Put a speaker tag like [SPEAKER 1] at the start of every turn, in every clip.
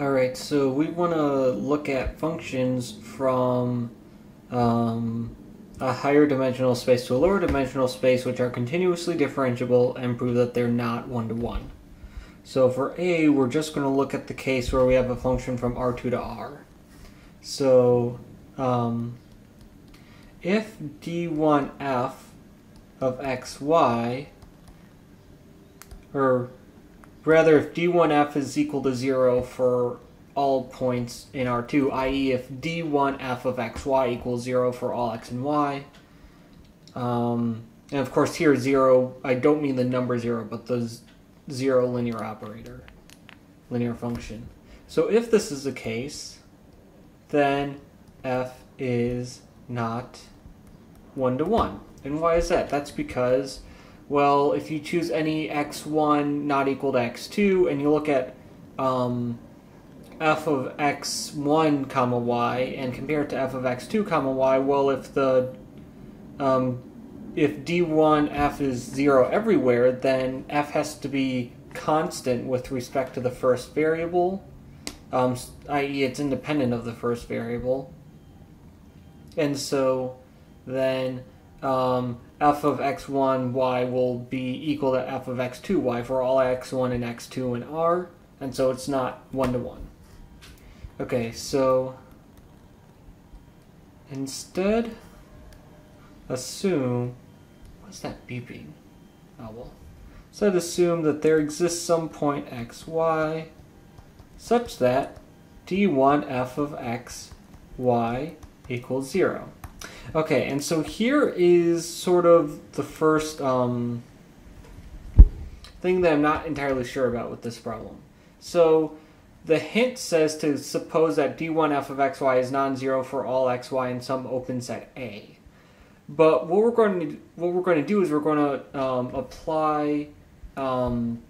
[SPEAKER 1] Alright, so we want to look at functions from um, a higher dimensional space to a lower dimensional space which are continuously differentiable and prove that they're not one-to-one. So for A, we're just going to look at the case where we have a function from R2 to R. So um, if d1f of xy, or rather if d1f is equal to 0 for all points in R2, i.e. if d1f of xy equals 0 for all x and y, um, and of course here 0, I don't mean the number 0, but the 0 linear operator, linear function. So if this is the case, then f is not 1 to 1. And why is that? That's because, well, if you choose any x1 not equal to x2, and you look at um, f of x1 comma y and compare it to f of x2 comma y, well, if the um, if d1 f is 0 everywhere, then f has to be constant with respect to the first variable, um, i.e. it's independent of the first variable. And so then um, f of x1 y will be equal to f of x2 y for all x1 and x2 in R, and so it's not one to one. Okay, so instead assume what's that beeping? Oh well. Instead assume that there exists some point x y such that d1 f of x y equals 0. Okay, and so here is sort of the first um, thing that I'm not entirely sure about with this problem. So the hint says to suppose that d1f of xy is non-zero for all xy in some open set A. But what we're going to what we're going to do is we're going to um, apply um,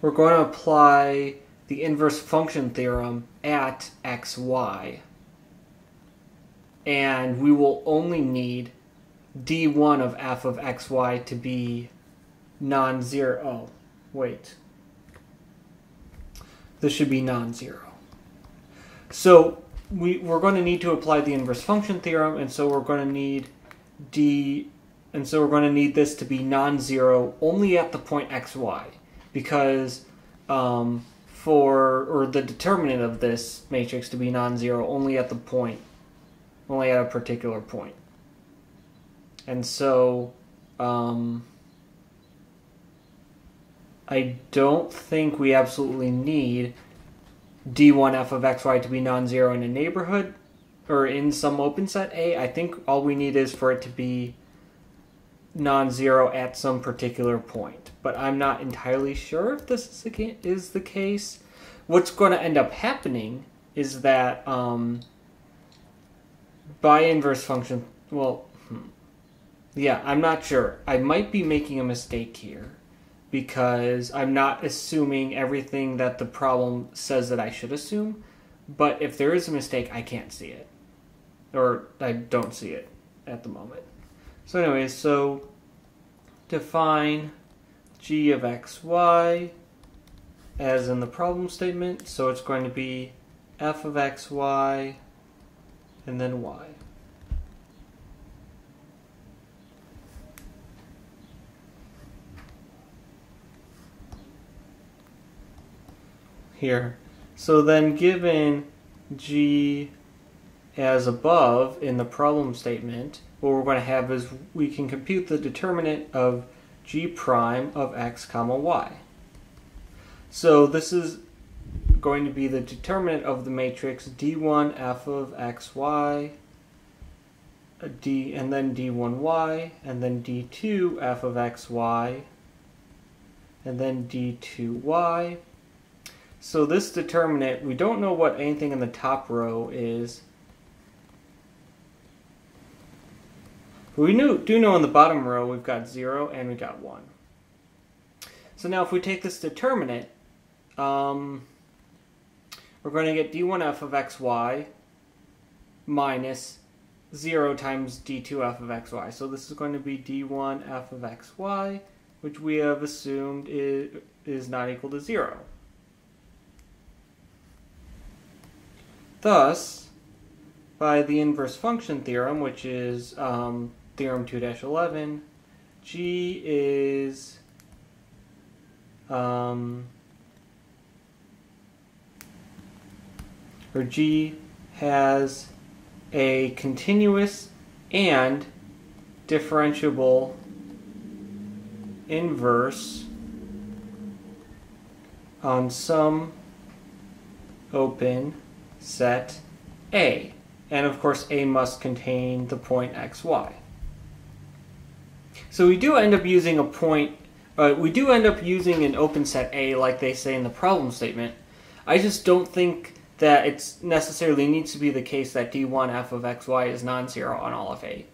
[SPEAKER 1] we're going to apply the inverse function theorem at xy. And we will only need d1 of f of xy to be non-zero. Wait. This should be non-zero. So we, we're going to need to apply the inverse function theorem, and so we're going to need d, and so we're going to need this to be non-zero only at the point xy, because um, for or the determinant of this matrix to be non-zero only at the point, only at a particular point, and so. Um, I don't think we absolutely need d1f of xy to be non-zero in a neighborhood or in some open set A. I think all we need is for it to be non-zero at some particular point. But I'm not entirely sure if this is the, case. What's going to end up happening is that um, by inverse function, well, hmm, yeah, I'm not sure. I might be making a mistake here because I'm not assuming everything that the problem says that I should assume. But if there is a mistake, I can't see it. Or I don't see it at the moment. So, anyway, so define g of xy as in the problem statement. So it's going to be f of xy and then y. here. So then given g as above in the problem statement, what we're going to have is we can compute the determinant of g prime of x comma y. So this is going to be the determinant of the matrix d1 f of xy, uh, d and then d1y, and then d2 f of xy, and then d2y, so this determinant, we don't know what anything in the top row is. We knew, do know in the bottom row we've got 0 and we've got 1. So now if we take this determinant, um, we're going to get d1f of xy minus 0 times d2f of xy. So this is going to be d1f of xy which we have assumed is, is not equal to 0. Thus, by the inverse function theorem, which is um, theorem 2-11, G is um, or G has a continuous and differentiable inverse on some open set A. And of course, A must contain the point xy. So we do end up using a point, uh, we do end up using an open set A like they say in the problem statement. I just don't think that it necessarily needs to be the case that d1 f of xy is non-zero on all of A.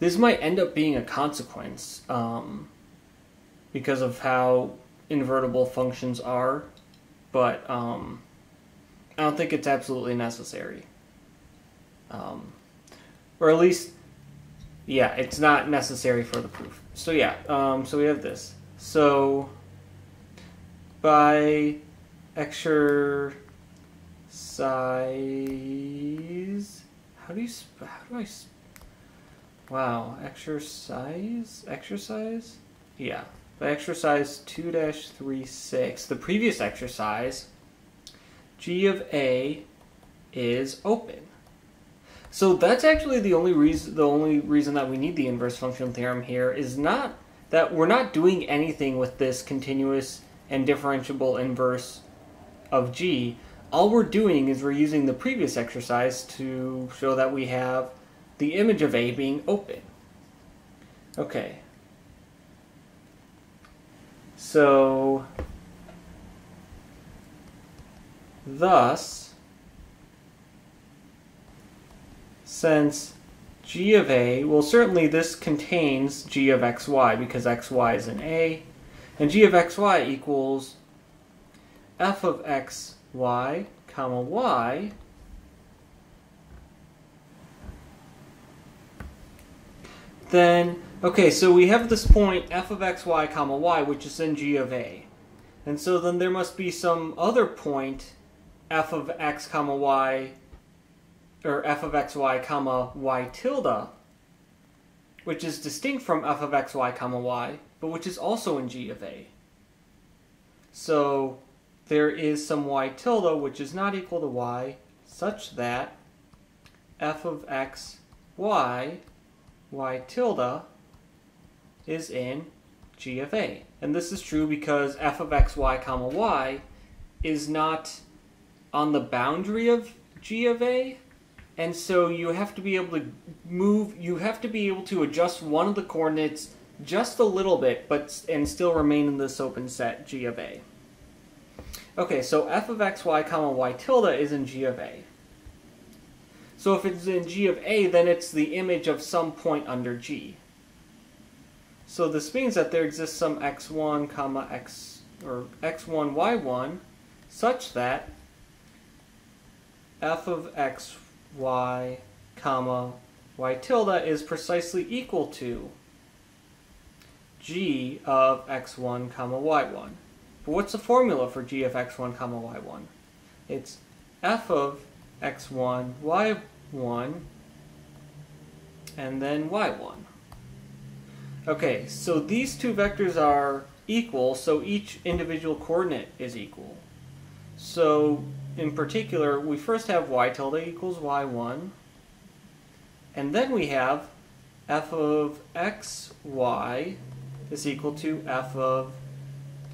[SPEAKER 1] This might end up being a consequence um, because of how invertible functions are, but um, I don't think it's absolutely necessary. Um, or at least, yeah, it's not necessary for the proof. So yeah, um, so we have this. So by exercise, how do you, how do I, wow, exercise, exercise? Yeah, by exercise 2-36, the previous exercise, g of a is open. So that's actually the only reason the only reason that we need the inverse function theorem here is not that we're not doing anything with this continuous and differentiable inverse of g. All we're doing is we're using the previous exercise to show that we have the image of A being open. Okay. So thus since g of a, well certainly this contains g of xy because xy is in a, and g of xy equals f of xy comma y then, okay, so we have this point f of xy comma y, which is in g of a. And so then there must be some other point f of x comma y or f of xy comma y tilde, which is distinct from f of xy comma y, but which is also in g of a. So there is some y tilde which is not equal to y, such that f of x y, y tilde, is in g of a. And this is true because f of x y comma y is not on the boundary of g of a, and so you have to be able to move you have to be able to adjust one of the coordinates just a little bit but and still remain in this open set g of a. Okay so f of x y comma y tilde is in g of a. So if it's in g of a then it's the image of some point under g. So this means that there exists some x1 comma x or x1 y1 such that f of x y comma y tilde is precisely equal to g of x1 comma y1. But what's the formula for g of x1 comma y1? It's f of x1 y1 and then y1. Okay, so these two vectors are equal, so each individual coordinate is equal. So in particular, we first have y tilde equals y1, and then we have f of xy is equal to f of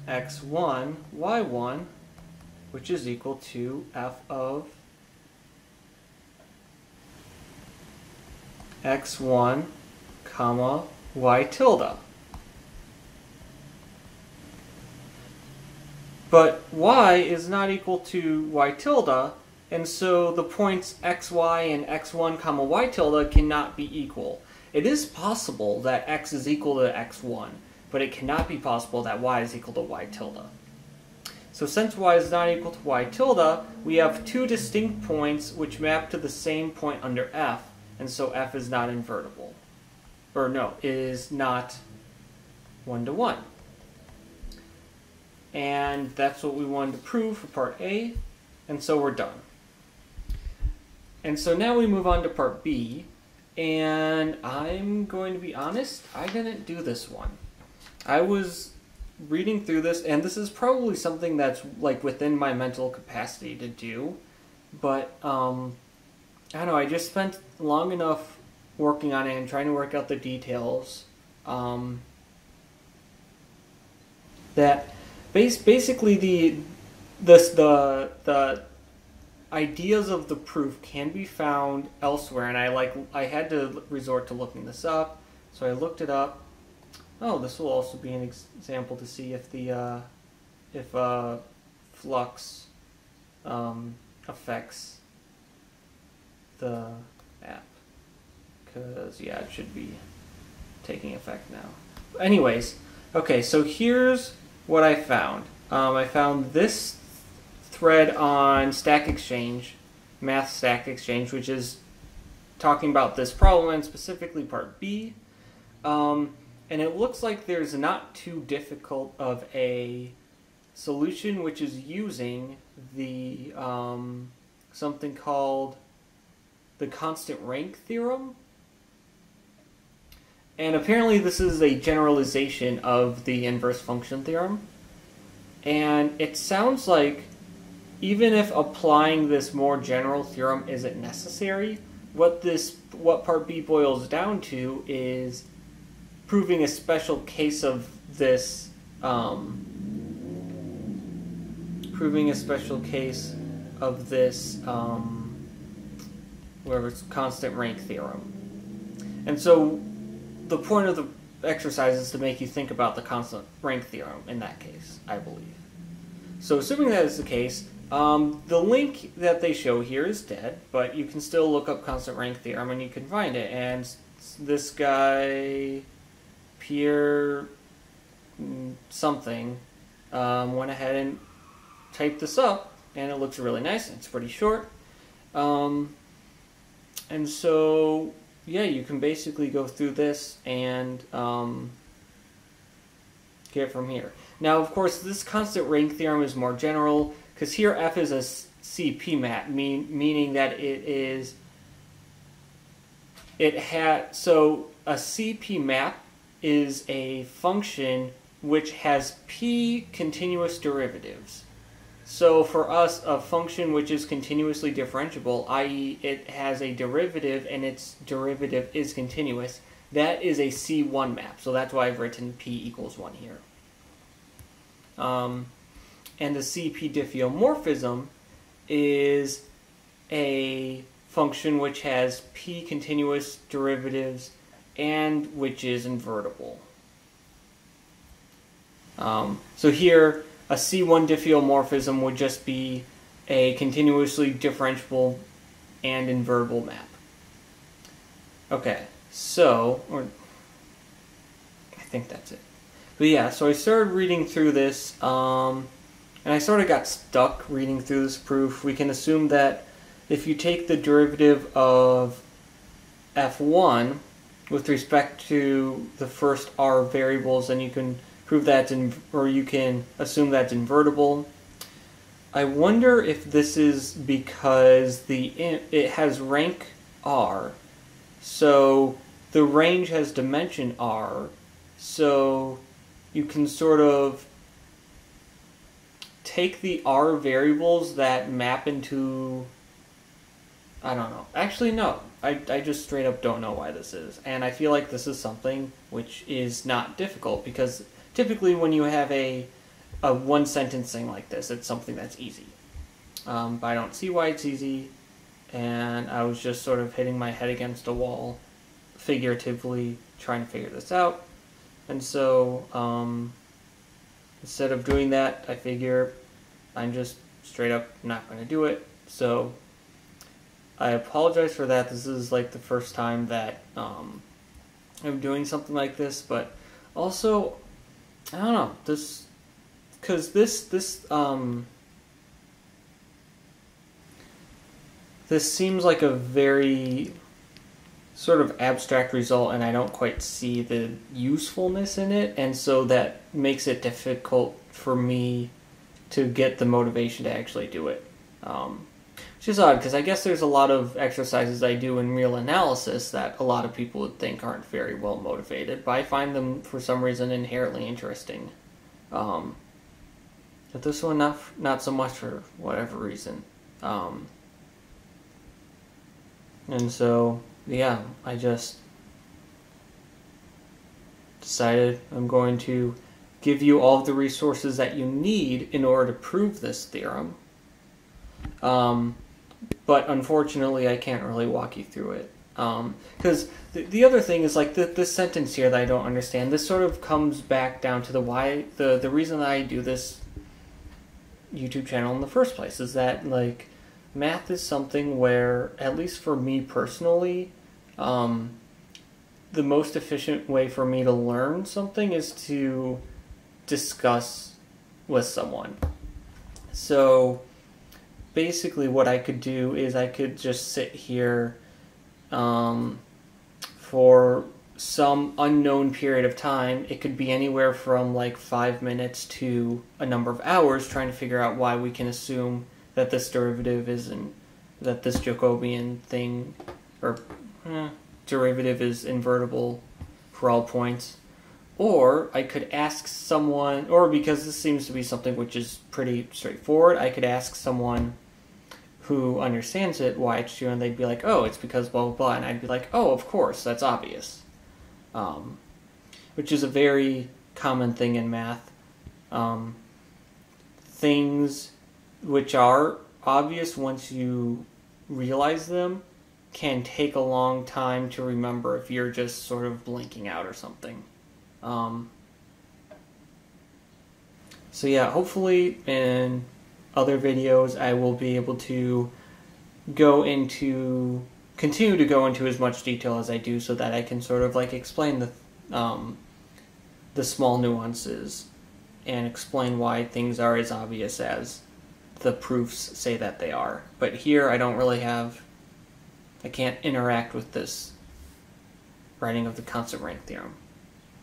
[SPEAKER 1] x1 y1, which is equal to f of x1 comma y tilde. But y is not equal to y tilde, and so the points xy and x1 comma y tilde cannot be equal. It is possible that x is equal to x1, but it cannot be possible that y is equal to y tilde. So since y is not equal to y tilde, we have two distinct points which map to the same point under f, and so f is not invertible. Or no, it is not one to one. And that's what we wanted to prove for part A, and so we're done. And so now we move on to part B, and I'm going to be honest, I didn't do this one. I was reading through this, and this is probably something that's like within my mental capacity to do, but um, I don't know. I just spent long enough working on it and trying to work out the details um, that base basically the this the the ideas of the proof can be found elsewhere, and I like I had to resort to looking this up, so I looked it up Oh, this will also be an example to see if the uh, if uh, flux um, affects the app. Because, yeah, it should be taking effect now. Anyways, okay, so here's what I found. Um, I found this thread on Stack Exchange, Math Stack Exchange, which is talking about this problem and specifically part B. Um, and it looks like there's not too difficult of a solution which is using the um, something called the constant rank theorem and apparently this is a generalization of the inverse function theorem and it sounds like even if applying this more general theorem isn't necessary what this what part b boils down to is proving a special case of this, um, proving a special case of this, um, whatever it's constant rank theorem. And so the point of the exercise is to make you think about the constant rank theorem in that case, I believe. So assuming that is the case, um, the link that they show here is dead, but you can still look up constant rank theorem and you can find it. And this guy, Pierre mm, something um, went ahead and typed this up, and it looks really nice. It's pretty short. Um, and so, yeah, you can basically go through this and um, get from here. Now, of course, this constant rank theorem is more general because here f is a CP map, mean, meaning that it is it had so a CP map is a function which has p continuous derivatives. So for us, a function which is continuously differentiable, i.e. it has a derivative and its derivative is continuous, that is a C1 map. So that's why I've written p equals 1 here. Um, and the CP diffeomorphism is a function which has p continuous derivatives and which is invertible. Um, so here, a C1 diffeomorphism would just be a continuously differentiable and invertible map. Okay, so, or I think that's it. But yeah, so I started reading through this, um, and I sort of got stuck reading through this proof. We can assume that if you take the derivative of f1, with respect to the first r variables, then you can prove that's in, or you can assume that's invertible. I wonder if this is because the it has rank r, so the range has dimension r, so you can sort of take the r variables that map into I don't know. Actually, no. I, I just straight up don't know why this is. And I feel like this is something which is not difficult because typically when you have a, a one sentence thing like this, it's something that's easy. Um, but I don't see why it's easy. And I was just sort of hitting my head against a wall, figuratively trying to figure this out. And so um, instead of doing that, I figure I'm just straight up not going to do it. So I apologize for that. This is like the first time that um, I'm doing something like this, but also I don't know this because this this um this seems like a very sort of abstract result and I don't quite see the usefulness in it and so that makes it difficult for me to get the motivation to actually do it. Um, which is odd because I guess there's a lot of exercises I do in real analysis that a lot of people would think aren't very well motivated, but I find them for some reason inherently interesting. Um, but this one, not not so much for whatever reason. Um, and so, yeah, I just decided I'm going to give you all the resources that you need in order to prove this theorem. Um, but unfortunately, I can't really walk you through it. Because um, the, the other thing is like the, this sentence here that I don't understand. This sort of comes back down to the why the the reason that I do this YouTube channel in the first place is that like math is something where at least for me personally, um, the most efficient way for me to learn something is to discuss with someone. So basically, what I could do is I could just sit here um, for some unknown period of time. It could be anywhere from like five minutes to a number of hours trying to figure out why we can assume that this derivative isn't, that this Jacobian thing, or eh, derivative is invertible for all points. Or I could ask someone, or because this seems to be something which is pretty straightforward, I could ask someone who understands it why it's true, and they'd be like, oh, it's because blah, blah, blah. And I'd be like, oh, of course, that's obvious. Um, which is a very common thing in math. Um, things which are obvious once you realize them can take a long time to remember if you're just sort of blinking out or something. Um, so yeah, hopefully in other videos I will be able to go into continue to go into as much detail as I do so that I can sort of like explain the um, the small nuances and explain why things are as obvious as the proofs say that they are. But here I don't really have I can't interact with this writing of the constant rank theorem.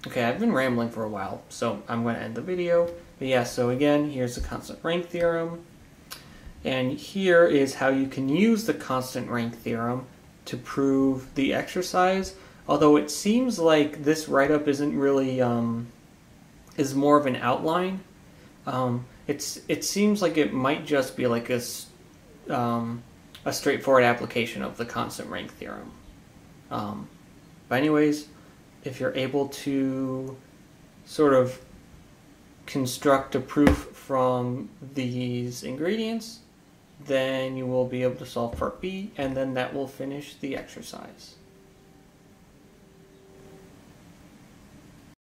[SPEAKER 1] Okay, I've been rambling for a while, so I'm going to end the video. But yeah, so again, here's the constant rank theorem. And here is how you can use the constant rank theorem to prove the exercise. Although it seems like this write-up isn't really, um, is more of an outline. Um, it's It seems like it might just be like a, um, a straightforward application of the constant rank theorem. Um, but anyways, if you're able to sort of construct a proof from these ingredients, then you will be able to solve part B, and then that will finish the exercise.